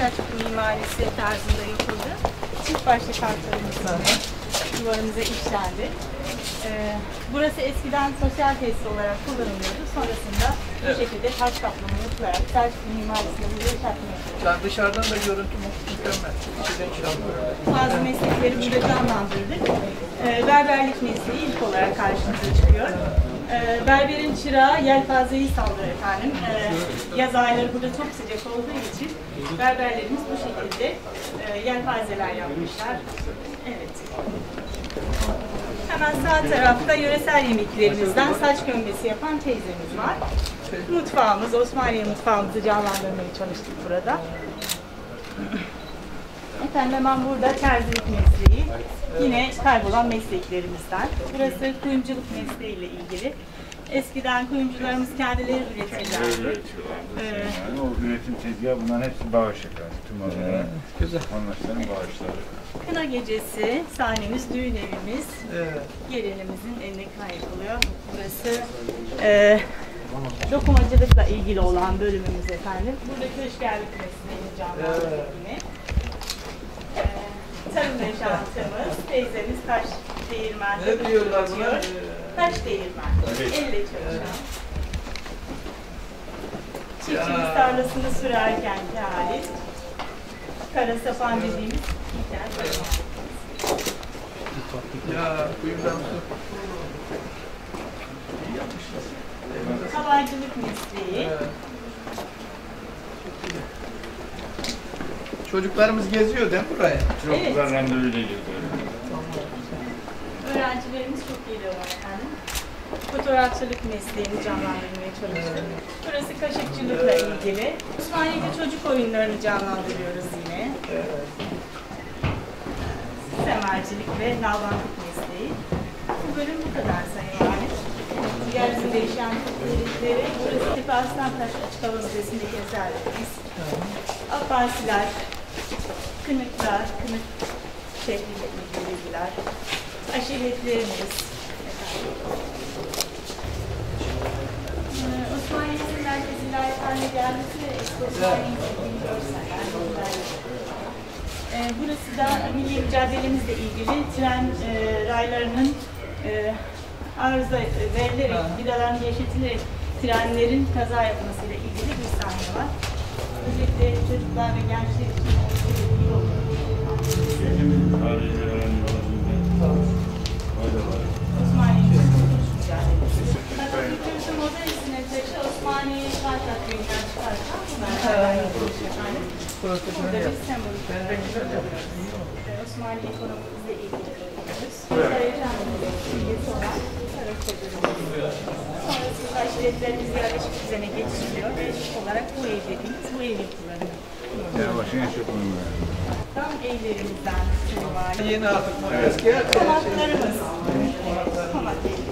Selçuk mimarisi tarzında yapıldı. Çift başlı kartlarımız duvarımıza işlendi. Ee, burası eskiden sosyal tesis olarak kullanılıyordu. Sonrasında bu şekilde taş kaplama yapılarak Selçuk mimarisini burada yaşatmaya çalışıyoruz. Yani dışarıdan da görüntü mükemmel. Çıramıyor. Bazı meslekleri burada canlandırdık. Ee, berberlik mesleği ilk olarak karşımıza çıkıyor. Ee, berberin çırağı yelpazeyi sallıyor efendim. Ee, yaz ayları burada çok sıcak olduğu için berberlerimiz bu şekilde e, yelpazeler yapmışlar. Evet. Hemen sağ tarafta yöresel yemeklerimizden saç gömmesi yapan teyzemiz var. Mutfağımız, Osmaniye mutfağımızı canlandırmaya çalıştık burada. Efendim hemen burada terzilik mesleği. Yine kaybolan mesleklerimizden. Burası kuyumculuk mesleğiyle ilgili. Eskiden kuyumcularımız kendileri üretirlerdi. Ee, Yani o üretim tezgahı bunların hepsi bağış efendim. Tüm olarak. Güzel. Anlaşılan bağışları. kına gecesi, sahnemiz, düğün evimiz. Evet. Gelinimizin eline kına yapılıyor. Burası e, dokumacılıkla ilgili olan bölümümüz efendim. Burada köşkerlik mesleğini canlandırdık yine. E, tarım yaşantımız, teyzemiz taş değirmen. Ne diyorlar buna? çalışıyor. Taş değirmen, elle çalışan. Çiftçimiz tarlasını sürerken hali. Kara sapan dediğimiz hikaye. Ya kuyumdan su. Havaycılık mesleği. Evet. Çocuklarımız geziyor değil mi buraya? Çok Evet. güzel randevuyla geziyor. Öğrencilerimiz çok geliyorlar efendim. Fotoğrafçılık mesleğini canlandırmaya çalıştık. Burası kaşıkçılıkla ilgili. Osmaniye'de çocuk oyunlarını canlandırıyoruz yine. Semercilik ve nalbanlık mesleği. Bu bölüm bu kadar Sayın Valim. Yeryüzünde değişen dedikleri, burası Tepe Arslantaş Açık Hava Müzesi'ndeki eserlerimiz. Abbasiler, kınıklar, kınık ilgili bilgiler, aşiretlerimiz. Ee, Osmaniye'nin merkezinde ait haline gelmesi eski bildiğini görseller. Ee, burası da milli mücadelemizle ilgili tren e, raylarının e, arıza verilerek, vidaların gevşetilerek trenlerin kaza yapmasıyla ilgili bir sahne var. Özellikle çocuklar ve gençler için oldukça iyi olur. Bizim tarihi öğrenci arasında fayda var. Kurtuluş mücadelesi. Modernizm efendim. Burada bir sembol. Ee, Osmanlı ekonomimizle ilgili bölümümüz. Saraycan'ın simgesi olan. Sonrasında aşiretlerimiz yerleşik düzene geçiriliyor ve ilk olarak bu ev dediğimiz bu ev yapılarını Erbaş'ın en çok önemli. tam evlerimizden var. Yeni artık şey. Konaklarımız. Konaklarımız.